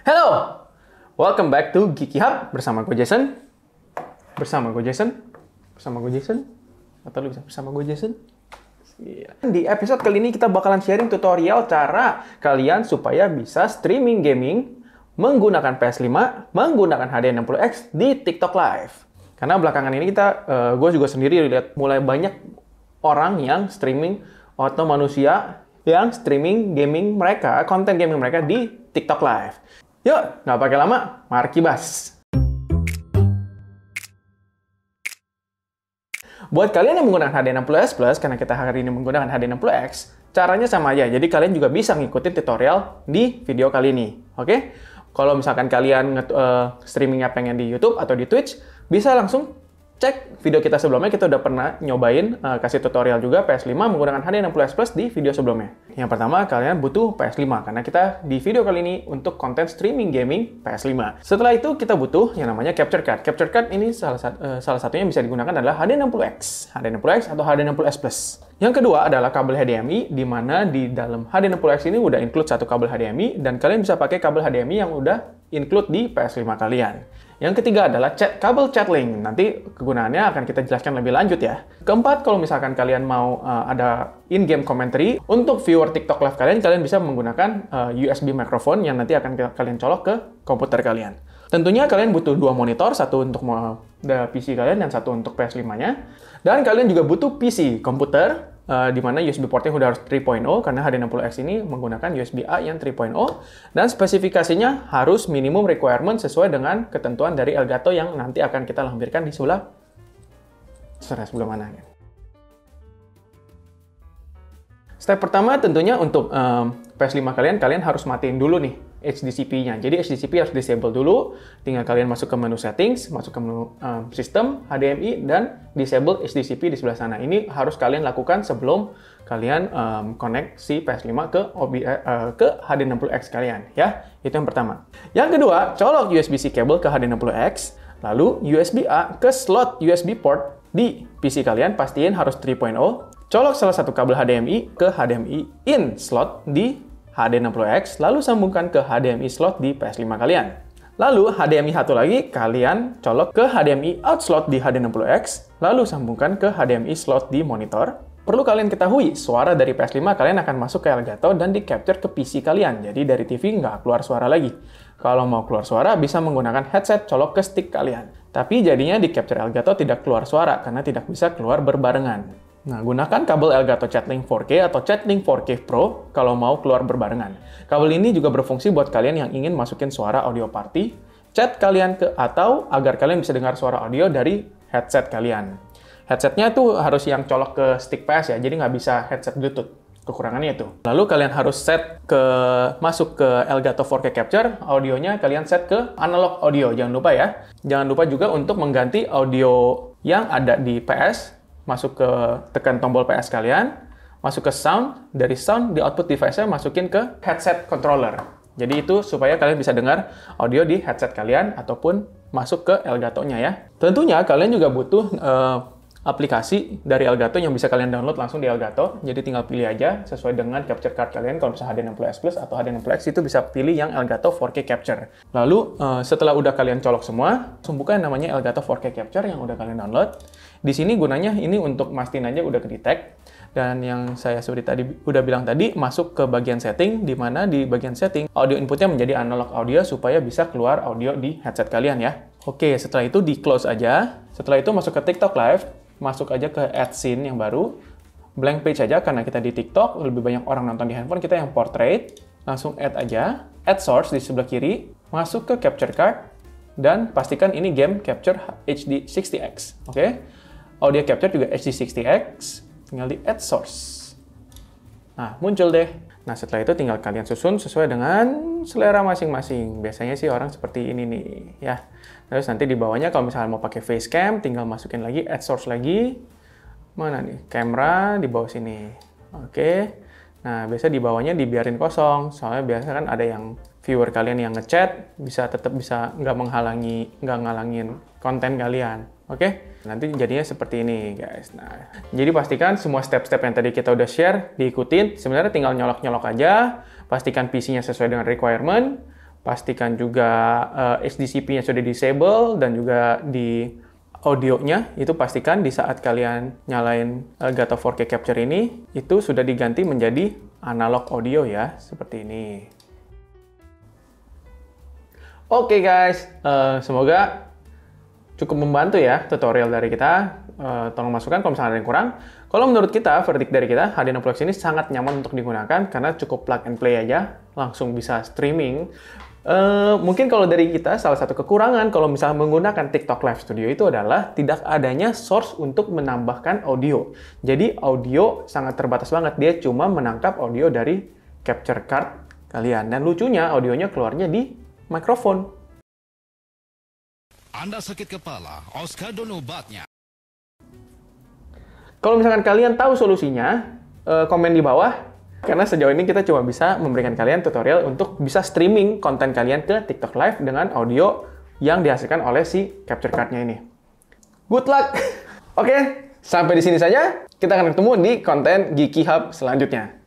Hello, welcome back to Geeky Hub bersama gue Jason. Bersama gue Jason. Bersama gue Jason. Atau lu bisa bersama gue Jason? Iya. Di episode kali ini kita bakalan sharing tutorial cara kalian supaya bisa streaming gaming menggunakan PS5, menggunakan HD60X di TikTok Live. Karena belakangan ini kita, uh, gue juga sendiri lihat mulai banyak orang yang streaming atau manusia yang streaming gaming mereka, konten gaming mereka di TikTok Live. Yuk, nggak pakai lama, mari kibas. Buat kalian yang menggunakan HD60S Plus, karena kita hari ini menggunakan HD60X, caranya sama aja. Jadi kalian juga bisa ngikutin tutorial di video kali ini. Oke? Kalau misalkan kalian uh, streamingnya pengen di YouTube atau di Twitch, bisa langsung cek video kita sebelumnya, kita udah pernah nyobain uh, kasih tutorial juga PS5 menggunakan HD60S Plus di video sebelumnya. Yang pertama, kalian butuh PS5, karena kita di video kali ini untuk konten streaming gaming PS5. Setelah itu, kita butuh yang namanya capture card. Capture card ini salah, uh, salah satunya bisa digunakan adalah HD60X, HD60X atau HD60S Plus. Yang kedua adalah kabel HDMI, di mana di dalam HD60X ini udah include satu kabel HDMI, dan kalian bisa pakai kabel HDMI yang udah include di PS5 kalian. Yang ketiga adalah chat, kabel chat link. Nanti kegunaannya akan kita jelaskan lebih lanjut ya. Keempat, kalau misalkan kalian mau uh, ada in-game commentary, untuk viewer TikTok Live kalian, kalian bisa menggunakan uh, eh, USB microphone yang nanti akan kalian colok ke komputer kalian. Tentunya kalian butuh dua monitor, satu untuk PC kalian dan satu untuk PS5-nya. Dan kalian juga butuh PC, komputer, uh, di mana USB portnya udah harus 3.0 karena HD60X ini menggunakan USB A yang 3.0 dan spesifikasinya harus minimum requirement sesuai dengan ketentuan dari Elgato yang nanti akan kita lampirkan di sebelah sebelah mana ya. Step pertama tentunya untuk um, PS5 kalian, kalian harus matiin dulu nih HDCP-nya. Jadi HDCP harus disable dulu, tinggal kalian masuk ke menu settings, masuk ke menu um, sistem, HDMI, dan disable HDCP di sebelah sana. Ini harus kalian lakukan sebelum kalian um, connect si PS5 ke, OB, uh, eh, ke HD60X kalian. ya. Itu yang pertama. Yang kedua, colok USB-C cable ke HD60X, lalu USB-A ke slot USB port di PC kalian, pastiin harus 3.0, Colok salah satu kabel HDMI ke HDMI in slot di HD60X, lalu sambungkan ke HDMI slot di PS5 kalian. Lalu HDMI satu lagi kalian colok ke HDMI out slot di HD60X, lalu sambungkan ke HDMI slot di monitor. Perlu kalian ketahui, suara dari PS5 kalian akan masuk ke Elgato dan di-capture ke PC kalian, jadi dari TV nggak keluar suara lagi. Kalau mau keluar suara, bisa menggunakan headset colok ke stick kalian. Tapi jadinya di-capture Elgato tidak keluar suara, karena tidak bisa keluar berbarengan. Nah, gunakan kabel Elgato Chatlink 4K atau Chatlink 4K Pro kalau mau keluar berbarengan. Kabel ini juga berfungsi buat kalian yang ingin masukin suara audio party, chat kalian ke atau agar kalian bisa dengar suara audio dari headset kalian. Headsetnya tuh harus yang colok ke stick PS ya, jadi nggak bisa headset Bluetooth. Kekurangannya itu. Lalu kalian harus set ke masuk ke Elgato 4K Capture, audionya kalian set ke analog audio. Jangan lupa ya. Jangan lupa juga untuk mengganti audio yang ada di PS masuk ke tekan tombol PS kalian, masuk ke sound, dari sound di output device-nya masukin ke headset controller. Jadi itu supaya kalian bisa dengar audio di headset kalian ataupun masuk ke Elgato-nya ya. Tentunya kalian juga butuh uh, aplikasi dari Elgato yang bisa kalian download langsung di Elgato. Jadi tinggal pilih aja sesuai dengan capture card kalian. Kalau misalnya HD60S Plus atau HD60X itu bisa pilih yang Elgato 4K Capture. Lalu uh, setelah udah kalian colok semua, langsung yang namanya Elgato 4K Capture yang udah kalian download. Di sini gunanya ini untuk mastiin aja udah ke. Dan yang saya seperti tadi udah bilang tadi, masuk ke bagian setting, di mana di bagian setting, audio inputnya menjadi analog audio supaya bisa keluar audio di headset kalian ya. Oke, setelah itu di close aja. Setelah itu masuk ke TikTok Live, masuk aja ke add scene yang baru. Blank page aja, karena kita di TikTok, lebih banyak orang nonton di handphone, kita yang portrait. Langsung add aja. Add source di sebelah kiri, masuk ke capture card, dan pastikan ini game capture HD 60X. Oke? Audio capture juga HD60X, tinggal di add source. Nah, muncul deh. Nah, setelah itu tinggal kalian susun sesuai dengan selera masing-masing. Biasanya sih orang seperti ini nih, ya. Terus nanti di bawahnya kalau misalnya mau pakai facecam, tinggal masukin lagi add source lagi. Mana nih? Kamera di bawah sini. Oke. Nah, biasa di bawahnya dibiarin kosong. Soalnya biasa kan ada yang viewer kalian yang ngechat bisa tetap bisa nggak menghalangi, nggak ngalangin konten kalian. Oke? Nanti jadinya seperti ini, guys. Nah, jadi pastikan semua step-step yang tadi kita udah share diikutin. Sebenarnya tinggal nyolok-nyolok aja, pastikan PC-nya sesuai dengan requirement, pastikan juga uh, eh, HDCP-nya sudah disable dan juga di audionya itu pastikan di saat kalian nyalain Elgato 4K Capture ini itu sudah diganti menjadi analog audio ya seperti ini. Oke okay guys, uh, semoga cukup membantu ya tutorial dari kita. Uh, tolong masukkan kalau misalnya ada yang kurang. Kalau menurut kita, verdict dari kita, HD60 ini sangat nyaman untuk digunakan karena cukup plug and play aja, langsung bisa streaming Uh, mungkin kalau dari kita salah satu kekurangan kalau misalnya menggunakan TikTok Live Studio itu adalah tidak adanya source untuk menambahkan audio. Jadi audio sangat terbatas banget. Dia cuma menangkap audio dari capture card kalian. Dan lucunya audionya keluarnya di mikrofon. Anda sakit kepala, Oscar obatnya. Kalau misalkan kalian tahu solusinya, uh, komen di bawah karena sejauh ini kita cuma bisa memberikan kalian tutorial untuk bisa streaming konten kalian ke TikTok Live dengan audio yang dihasilkan oleh si capture card-nya ini. Good luck! Oke, sampai di sini saja. Kita akan ketemu di konten Geeky Hub selanjutnya.